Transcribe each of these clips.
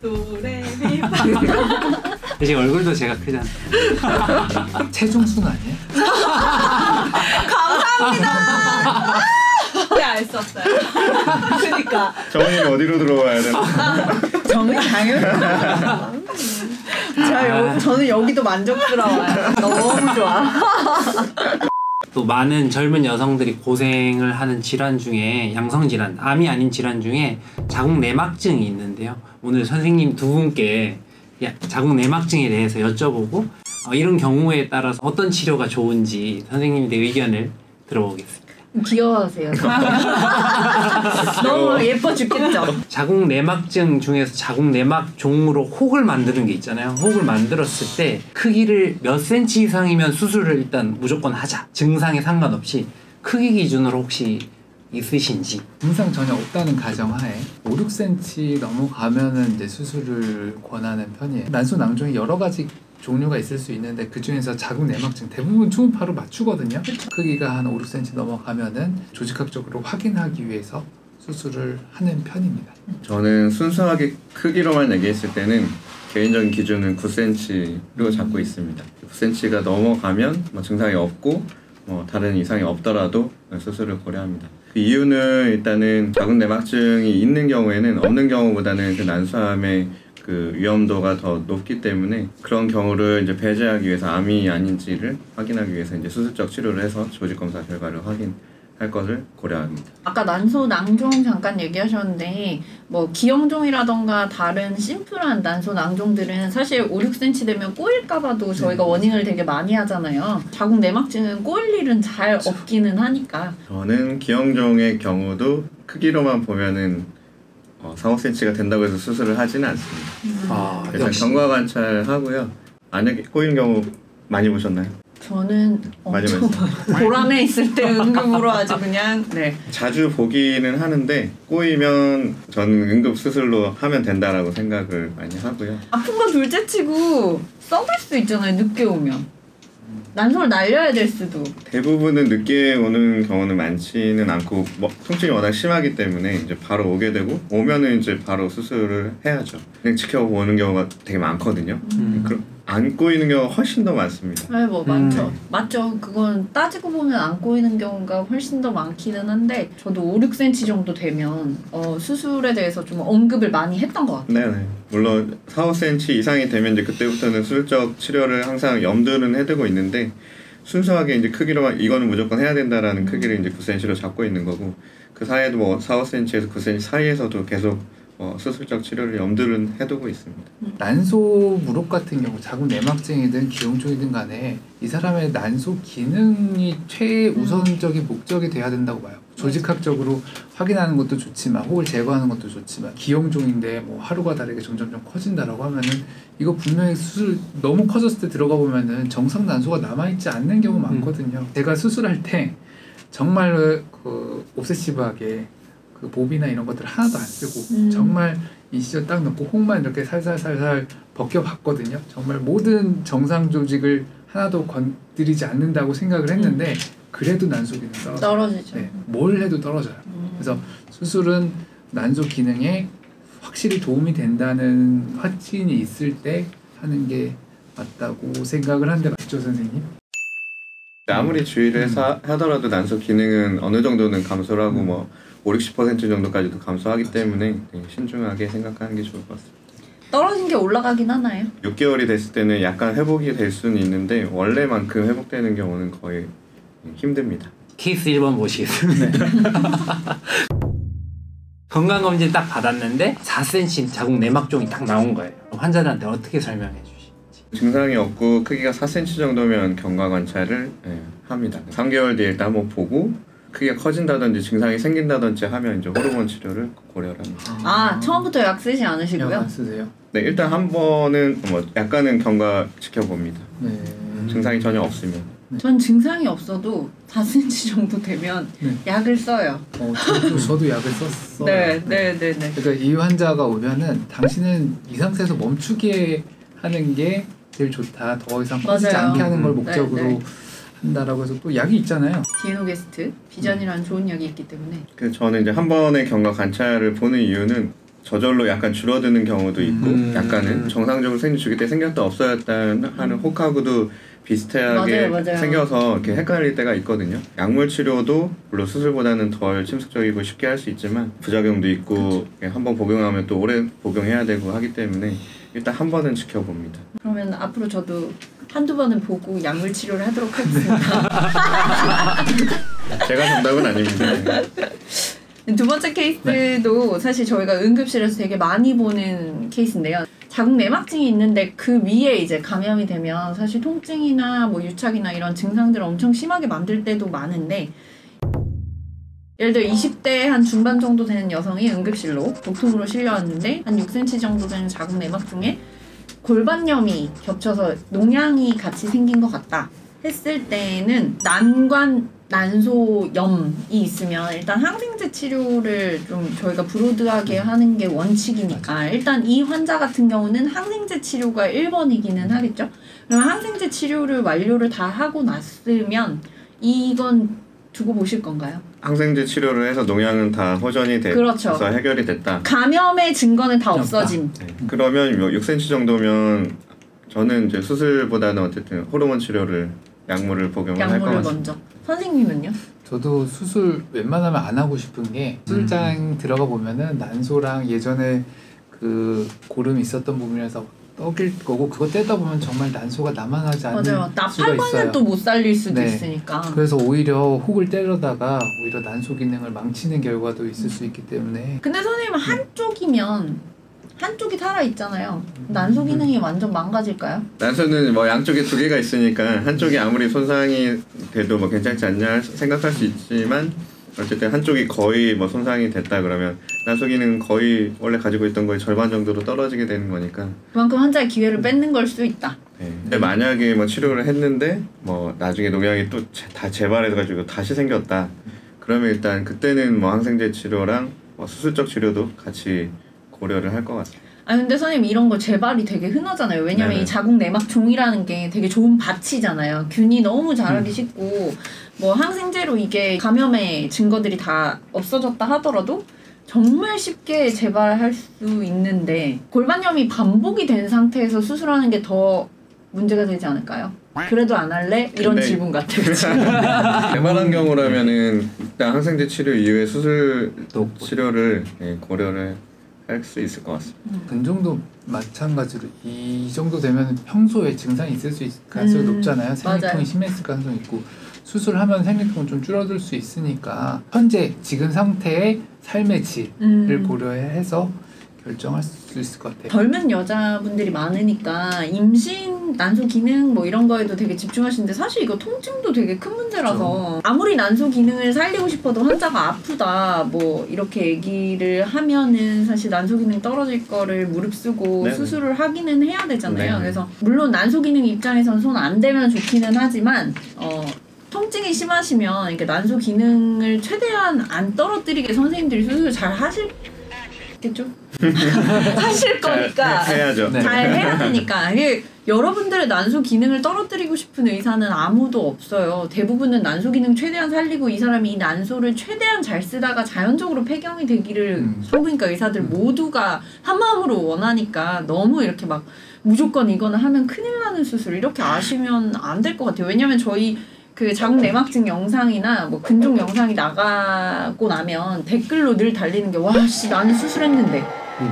도레미파 대신 얼굴도 제가 크잖아. 체중순 아니야? 감사합니다. 왜알수 없어요? 그러니까 정훈이는 어디로 들어와야 되나? 정은 당연히. 자, 여, 저는 여기도 만족스러워요. 너무 좋아. 또 많은 젊은 여성들이 고생을 하는 질환 중에 양성 질환, 암이 아닌 질환 중에 자궁 내막증이 있는데요. 오늘 선생님 두 분께 야- 자궁 내막증에 대해서 여쭤보고 어, 이런 경우에 따라서 어떤 치료가 좋은지 선생님의 의견을 들어보겠습니다. 귀여워하세요. 너무 예뻐 죽겠죠? 자궁 내막증 중에서 자궁 내막 종으로 혹을 만드는 게 있잖아요. 혹을 만들었을 때 크기를 몇 센치 이상이면 수술을 일단 무조건 하자. 증상에 상관없이 크기 기준으로 혹시 있으신지. 증상 전혀 없다는 가정하에 5, 6cm 넘어가면은 이제 수술을 권하는 편이에요. 난소 낭종이 여러 가지 종류가 있을 수 있는데 그 중에서 자궁 내막증 대부분 초음파로 맞추거든요. 크기가 한 5, 6cm 넘어가면은 조직학적으로 확인하기 위해서 수술을 하는 편입니다. 저는 순수하게 크기로만 얘기했을 때는 개인적인 기준은 9cm로 잡고 있습니다. 9cm가 넘어가면 뭐 증상이 없고 뭐 다른 이상이 없더라도 수술을 고려합니다. 그 이유는 일단은 자궁 내막증이 있는 경우에는 없는 경우보다는 그 난소암의 그 위험도가 더 높기 때문에 그런 경우를 이제 배제하기 위해서 암이 아닌지를 확인하기 위해서 이제 수술적 치료를 해서 조직 검사 결과를 확인 할 것을 고려합니다. 아까 난소 낭종 잠깐 얘기하셨는데 뭐 기형종이라던가 다른 심플한 난소 낭종들은 사실 5, 6cm 되면 꼬일까 봐도 저희가 워닝을 되게 많이 하잖아요. 자궁 내막증은 꼬일 일은 잘 없기는 하니까. 저는 기형종의 경우도 크기로만 보면은 어, 4, 5cm가 된다고 해서 수술을 하지는 않습니다. 아, 일단 역시 경과 관찰 하고요. 만약에 꼬이는 경우 많이 보셨나요? 저는 많이 엄청 봤어요. 보람에 있을 때 응급으로 아주 그냥 네. 자주 보기는 하는데 꼬이면 저는 응급 수술로 하면 된다라고 생각을 많이 하고요. 아픈 건 둘째치고 썩을 수 있잖아요. 늦게 오면. 난소를 날려야 될 수도. 대부분은 늦게 오는 경우는 많지는 않고 뭐, 통증이 워낙 심하기 때문에 이제 바로 오게 되고 오면은 이제 바로 수술을 해야죠. 그냥 지켜보는 경우가 되게 많거든요. 음. 그럼 안 꼬이는 경우가 훨씬 더 많습니다. 네, 뭐 맞죠. 음. 맞죠. 그건 따지고 보면 안 꼬이는 경우가 훨씬 더 많기는 한데 저도 5, 6cm 정도 되면 어, 수술에 대해서 좀 언급을 많이 했던 것 같아요. 네네. 물론 4, 5cm 이상이 되면 이제 그때부터는 수술적 치료를 항상 염두는 해두고 있는데 순수하게 이제 크기로만 이거는 무조건 해야 된다라는 크기를 이제 9cm로 잡고 있는 거고 그 사이에도 뭐 4, 5cm에서 9cm 사이에서도 계속 어, 수술적 치료를 염두는 해두고 있습니다. 난소 무릎 같은 경우 자궁 내막증이든 기형종이든 간에 이 사람의 난소 기능이 최우선적인 목적이 돼야 된다고 봐요. 조직학적으로 확인하는 것도 좋지만 혹을 제거하는 것도 좋지만 기형종인데 뭐 하루가 다르게 점점점 커진다라고 하면은 이거 분명히 수술 너무 커졌을 때 들어가 보면은 정상 난소가 남아 있지 않는 경우 많거든요. 제가 수술할 때 정말 그 옵세시브하게 그 봅이나 이런 것들 하나도 안 쓰고 음. 정말 이시저 딱 넣고 혹만 이렇게 살살살살 벗겨봤거든요. 정말 모든 정상 조직을 하나도 건드리지 않는다고 생각을 했는데 그래도 난소 기능 떨어져. 떨어지죠. 네, 뭘 해도 떨어져요. 음. 그래서 수술은 난소 기능에 확실히 도움이 된다는 확신이 있을 때 하는 게 맞다고 생각을 하는데 맞죠, 선생님? 아무리 주의를 해서 하더라도 난소 기능은 어느 정도는 감소를 하고 음. 뭐 5, 60% 정도까지도 감소하기 때문에 되게 신중하게 생각하는 게 좋을 것 같습니다. 떨어진 게 올라가긴 하나요? 6개월이 됐을 때는 약간 회복이 될 수는 있는데 원래만큼 회복되는 경우는 거의 힘듭니다. 케이스 1번 보시겠습니다. 건강검진 딱 받았는데 4cm 자궁 내막종이 딱 나온 거예요. 환자들한테 어떻게 설명해 주시지? 증상이 없고 크기가 4cm 정도면 경과 관찰을 예, 합니다. 3개월 뒤에 일단 한번 보고 크기가 커진다든지 증상이 생긴다든지 하면 이제 호르몬 치료를 고려를 합니다. 아 처음부터 약 쓰지 않으시고요? 약안 쓰세요? 네, 일단 한 번은 뭐 약간은 경과 지켜봅니다. 네. 증상이 전혀 없으면. 전 증상이 없어도 4cm 정도 되면 네. 약을 써요. 어, 저도, 저도 약을 썼어요. 네, 네, 네, 네. 그러니까 이 환자가 오면은 당신은 이 상태에서 멈추게 하는 게 제일 좋다. 더 이상 커지지. 않게 하는 걸 음. 목적으로 네, 네. 한다라고 해서 또 약이 있잖아요. 디에노게스트 비전이라는 좋은 약이 있기 때문에 그 저는 이제 한 번의 경과 관찰을 보는 이유는 저절로 약간 줄어드는 경우도 있고 음. 약간은 정상적으로 생리 주기 때 생겼다 없어졌다 하는 혹하고도 비슷하게 맞아요, 맞아요. 생겨서 이렇게 헷갈릴 때가 있거든요. 약물 치료도 물론 수술보다는 덜 침습적이고 쉽게 할 수 있지만 부작용도 있고 한 번 복용하면 또 오래 복용해야 되고 하기 때문에 일단 한 번은 지켜봅니다. 그러면 앞으로 저도 한두 번은 보고 약물 치료를 하도록 하겠습니다. 제가 정답은 아닙니다. 두 번째 케이스도 사실 저희가 응급실에서 되게 많이 보는 케이스인데요. 자궁 내막증이 있는데 그 위에 이제 감염이 되면 사실 통증이나 뭐 유착이나 이런 증상들을 엄청 심하게 만들 때도 많은데 예를 들어 20대 한 중반 정도 되는 여성이 응급실로 복통으로 실려왔는데 한 6cm 정도 되는 자궁 내막증에 골반염이 겹쳐서 농양이 같이 생긴 것 같다 했을 때는 난관 난소염이 있으면 일단 항생제 치료를 좀 저희가 브로드하게 하는 게 원칙이니까 일단 이 환자 같은 경우는 항생제 치료가 1번이기는 하겠죠. 그럼 항생제 치료를 완료를 다 하고 났으면 이건 두고 보실 건가요? 항생제 치료를 해서 농양은 다 호전이 돼서 그렇죠. 해결이 됐다. 감염의 증거는 다 없다. 없어짐. 네. 그러면 뭐 6cm 정도면 저는 이제 수술보다는 어쨌든 호르몬 치료를 약물을 복용을 할것 약물을 같습니다. 먼저. 선생님은요? 저도 수술 웬만하면 안 하고 싶은 게 수술장 들어가 보면은 난소랑 예전에 그 고름이 있었던 부분에서 떡일 거고 그거 떼다 보면 정말 난소가 남아나지 않는 맞아요. 수가 있어요. 또못 살릴 수도 네. 있으니까. 그래서 오히려 혹을 때려다가 오히려 난소 기능을 망치는 결과도 있을 수 있기 때문에 근데 선생님은 한쪽이면 한쪽이 살아 있잖아요. 난소 기능이 완전 망가질까요? 난소는 뭐 양쪽에 두 개가 있으니까 한쪽이 아무리 손상이 돼도 뭐 괜찮지 않냐 생각할 수 있지만 어쨌든 한쪽이 거의 뭐 손상이 됐다 그러면 기능 거의 원래 가지고 있던 거의 절반 정도로 떨어지게 되는 거니까 그만큼 환자의 기회를 뺏는 걸수 있다. 네. 근데 만약에 뭐 치료를 했는데 뭐 나중에 농양이 또 다 재발해 가지고 다시 생겼다 그러면 일단 그때는 뭐 항생제 치료랑 뭐 수술적 치료도 같이 고려를 할 것 같아요. 아 근데 선생님 이런 거 재발이 되게 흔하잖아요. 왜냐면 네네. 이 자궁 내막 종이라는 게 되게 좋은 밭이잖아요. 균이 너무 자라기 쉽고 뭐 항생제로 이게 감염의 증거들이 다 없어졌다 하더라도 정말 쉽게 재발할 수 있는데 골반염이 반복이 된 상태에서 수술하는 게 더 문제가 되지 않을까요? 그래도 안 할래? 이런 근데- 질문 같아요. 재발한 경우라면은 일단 항생제 치료 이후에 수술 또 치료를 예, 고려를 할 수 있을 것 같습니다. 근종도 마찬가지로 이 정도 되면 평소에 증상이 있을 수 있을 가능성이 음, 높잖아요. 생리통이 심했을 가능성이 있고 수술하면 생리통은 좀 줄어들 수 있으니까 현재 지금 상태의 삶의 질을 음. 고려해서 결정할 수 있을 것 같아요. 젊은 여자분들이 많으니까 임신 난소 기능 뭐 이런 거에도 되게 집중하시는데 사실 이거 통증도 되게 큰 문제라서 아무리 난소 기능을 살리고 싶어도 환자가 아프다 뭐 이렇게 얘기를 하면은 사실 난소 기능 떨어질 거를 무릅쓰고 네네. 수술을 하기는 해야 되잖아요. 네네. 그래서 물론 난소 기능 입장에선 손 안 대면 좋기는 하지만 어 통증이 심하시면 이렇게 난소 기능을 최대한 안 떨어뜨리게 선생님들이 수술 잘 하실겠죠? 하실 거니까 잘 해- 해야죠. 네. 잘 해야 되니까 이게 여러분들의 난소 기능을 떨어뜨리고 싶은 의사는 아무도 없어요. 대부분은 난소 기능 최대한 살리고 이 사람이 이 난소를 최대한 잘 쓰다가 자연적으로 폐경이 되기를 음. 산부인과 의사들 모두가 한 마음으로 원하니까 너무 이렇게 막 무조건 이거는 하면 큰일 나는 수술 이렇게 아시면 안 될 것 같아요. 왜냐면 저희 그 자궁 내막증 영상이나 뭐 근종 영상이 나가고 나면 댓글로 늘 달리는 게 와 씨 나는 수술했는데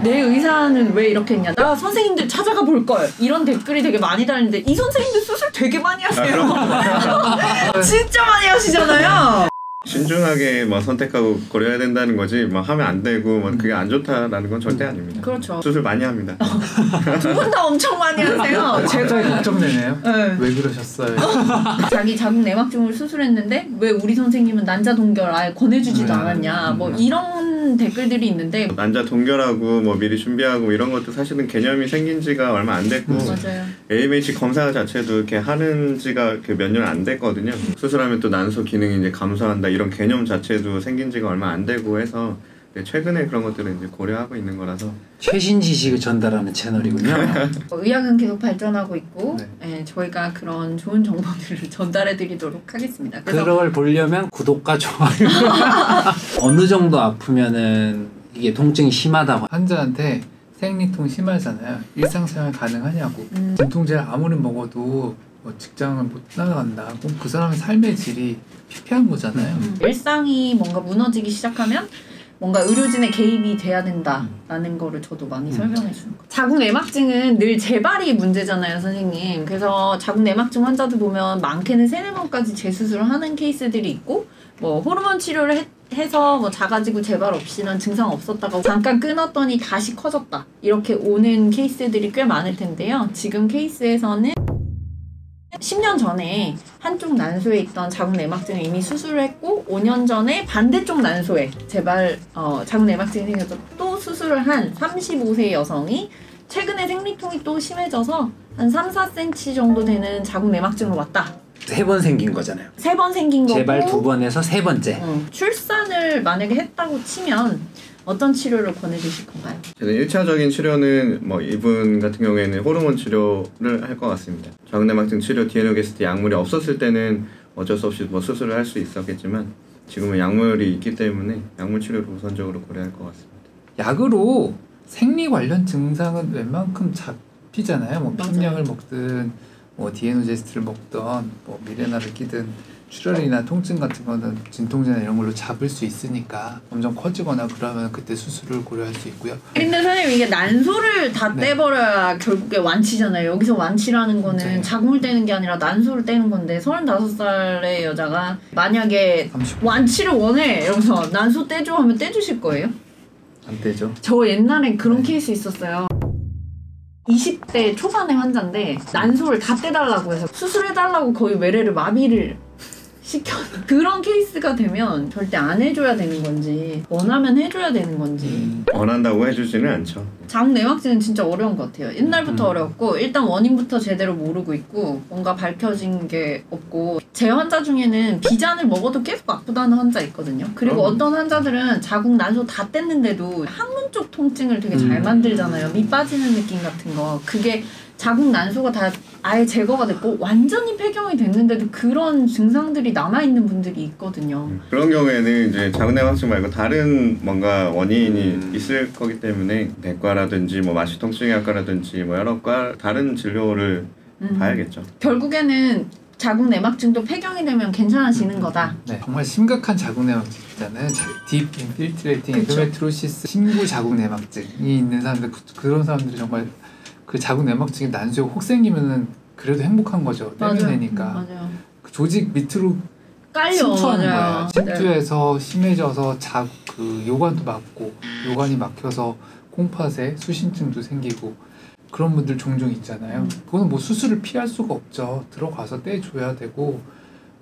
내 의사는 왜 이렇게 했냐? 나 선생님들 찾아가 볼 걸. 이런 댓글이 되게 많이 달리는데 이 선생님들 수술 되게 많이 하세요. 진짜 많이 하시잖아요 신중하게 뭐 선택하고 고려해야 된다는 거지 뭐 하면 안 되고 뭐 그게 안 좋다라는 건 절대 아닙니다. 그렇죠 수술 많이 합니다. 두 분 다 엄청 많이 하세요 제가 걱정되네요. 네. 왜 그러셨어요? 자기 자궁 내막증을 수술했는데 왜 우리 선생님은 난자 동결 아예 권해주지도 음. 않았냐 뭐 이런 댓글들이 있는데 난자 동결하고 뭐 미리 준비하고 이런 것도 사실은 개념이 생긴 지가 얼마 안 됐고 맞아요 AMH 검사 자체도 이렇게 하는 지가 몇 년 안 됐거든요. 수술하면 또 난소 기능이 이제 감소한다 이런 개념 자체도 생긴 지가 얼마 안 되고 해서 최근에 그런 것들을 이제 고려하고 있는 거라서 최신 지식을 전달하는 채널이군요. 어, 의학은 계속 발전하고 있고 네. 예, 저희가 그런 좋은 정보들을 전달해드리도록 하겠습니다 그래서 그걸 보려면 구독과 좋아요. 어느 정도 아프면은 이게 통증이 심하다고 환자한테 생리통 심하잖아요. 일상생활 가능하냐고. 음. 진통제를 아무리 먹어도 뭐 직장을 못 나간다. 그럼 그 사람의 삶의 질이 피폐한 거잖아요. 음. 일상이 뭔가 무너지기 시작하면 뭔가 의료진의 개입이 돼야 된다라는 거를 저도 많이 음. 설명해 주는 거. 자궁 내막증은 늘 재발이 문제잖아요, 선생님. 그래서 자궁 내막증 환자들 보면 많게는 세네 번까지 재수술을 하는 케이스들이 있고 뭐 호르몬 치료를 했- 해서 뭐 작아지고 재발 없이는 증상 없었다가 잠깐 끊었더니 다시 커졌다 이렇게 오는 케이스들이 꽤 많을 텐데요. 지금 케이스에서는 10년 전에 한쪽 난소에 있던 자궁 내막증을 이미 수술을 했고 5년 전에 반대쪽 난소에 재발 어, 자궁 내막증이 생겨서 또 수술을 한 35세 여성이 최근에 생리통이 또 심해져서 한 3, 4cm 정도 되는 자궁 내막증으로 왔다. 세 번 생긴 거잖아요. 세 번 생긴 거고 재발 두 번에서 세 번째. 어, 출산을 만약에 했다고 치면 어떤 치료를 권해주실 건가요? 저는 1차적인 치료는 뭐 이분 같은 경우에는 호르몬 치료를 할 것 같습니다. 자궁내막증 치료 디에노게스트 약물이 없었을 때는 어쩔 수 없이 뭐 수술을 할 수 있었겠지만 지금은 약물이 있기 때문에 약물 치료를 우선적으로 고려할 것 같습니다. 약으로 생리 관련 증상은 웬만큼 잡히잖아요. 뭐 맞아요. 핀약을 먹든 뭐 디에노제스트를 먹든 뭐 미레나를 끼든 출혈이나 통증 같은 거는 진통제나 이런 걸로 잡을 수 있으니까 점점 커지거나 그러면 그때 수술을 고려할 수 있고요. 근데 선생님 이게 난소를 다 네. 떼버려야 결국에 완치잖아요. 여기서 완치라는 거는 네. 자궁을 떼는 게 아니라 난소를 떼는 건데 35살의 여자가 만약에 30. 완치를 원해 이러면서 난소 떼줘 하면 떼주실 거예요? 안 되죠. 저 옛날에 그런 네. 케이스 있었어요. 20대 초반의 환자인데 난소를 다 떼달라고 해서 수술해달라고 거의 외래를 마비를 시켜 그런 케이스가 되면 절대 안 해줘야 되는 건지 원하면 해줘야 되는 건지 음, 원한다고 해주지는 않죠. 자궁 내막증은 진짜 어려운 것 같아요. 옛날부터 음. 어려웠고 일단 원인부터 제대로 모르고 있고 뭔가 밝혀진 게 없고 제 환자 중에는 비잔을 먹어도 계속 아프다는 환자 있거든요. 그리고 그럼. 어떤 환자들은 자궁 난소 다 뗐는데도 항문 쪽 통증을 되게 잘 음. 만들잖아요. 밑 빠지는 느낌 같은 거. 그게 자궁 난소가 다 아예 제거가 됐고 완전히 폐경이 됐는데도 그런 증상들이 남아 있는 분들이 있거든요. 그런 경우에는 이제 자궁내막증 말고 다른 뭔가 원인이 음. 있을 거기 때문에 내과라든지 뭐 마취통증의학과라든지 뭐 여러 과 다른 진료를 음. 봐야겠죠. 결국에는 자궁 내막증도 폐경이 되면 괜찮아지는 거다. 네, 정말 심각한 자궁 내막증 있잖아요. deep infiltrating 그쵸. endometriosis 심부 자궁 내막증이 있는 사람들 그, 그런 사람들이 정말 그 자궁 내막증이 난소에 혹 생기면은 그래도 행복한 거죠. 되니까 맞아요. 그 조직 밑으로 깔려. 침투하는 맞아요. 거예요. 침투해서 심해져서 자 그 요관도 막고 요관이 막혀서 콩팥에 수신증도 생기고 그런 분들 종종 있잖아요. 음. 그거는 뭐 수술을 피할 수가 없죠. 들어가서 떼줘야 되고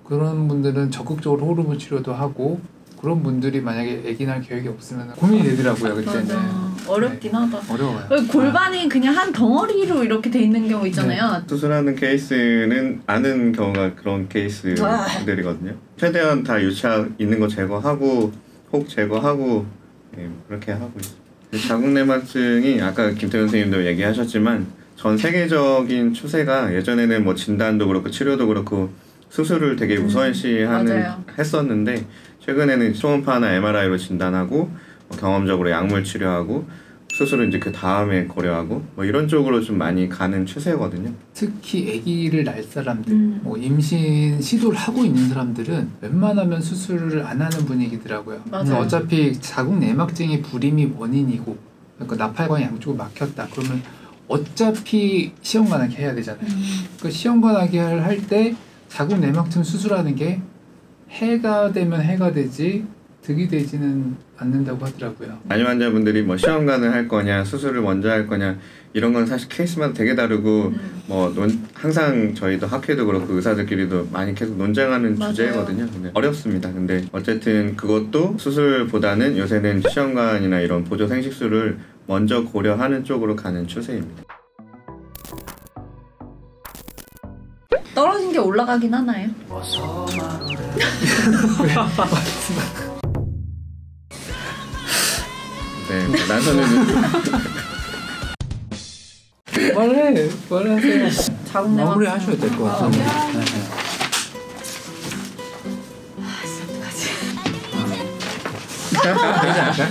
그런 분들은 적극적으로 호르몬 치료도 하고 그런 분들이 만약에 아기 낳을 계획이 없으면 고민이 되더라고요 그때는 맞아. 어렵긴 하다. 어려워요. 여기 골반이 그냥 한 덩어리로 이렇게 돼 있는 경우 있잖아요. 수술하는 케이스는 아는 경우가 그런 케이스들이거든요. 최대한 다 유착 있는 거 제거하고 혹 제거하고 예, 그렇게 하고 있어요. 자궁내막증이 아까 김태현 선생님도 얘기하셨지만 전 세계적인 추세가 예전에는 뭐 진단도 그렇고 치료도 그렇고 수술을 되게 음, 우선시하는 맞아요. 했었는데 최근에는 초음파나 MRI로 진단하고 뭐 경험적으로 약물 치료하고 수술은 이제 그 다음에 고려하고 뭐 이런 쪽으로 좀 많이 가는 추세거든요. 특히 아기를 낳을 사람들, 음. 뭐 임신 시도를 하고 있는 사람들은 웬만하면 수술을 안 하는 분위기더라고요. 맞아요. 어차피 자궁 내막증이 불임이 원인이고, 그러니까 나팔관이 양쪽으로 막혔다. 그러면 어차피 시험관하게 해야 되잖아요. 그 시험관하게 할 때 자궁 내막증 수술하는 게 해가 되면 해가 되지 득이 되지는 않는다고 하더라고요. 난임 환자분들이 뭐 시험관을 할 거냐 수술을 먼저 할 거냐 이런 건 사실 케이스마다 되게 다르고 음. 뭐 논, 항상 저희도 학회도 그렇고 의사들끼리도 많이 계속 논쟁하는 맞아요. 주제거든요. 근데 어렵습니다. 근데 어쨌든 그것도 수술보다는 요새는 시험관이나 이런 보조 생식술을 먼저 고려하는 쪽으로 가는 추세입니다. 떨어진 게 올라가긴 하나요? 네, 뭐 난선은 말해, 말하세요. 자궁 내막증. 마무리 하셔야 될 것 같아요. 네, 네. 아, 되지 않을까요?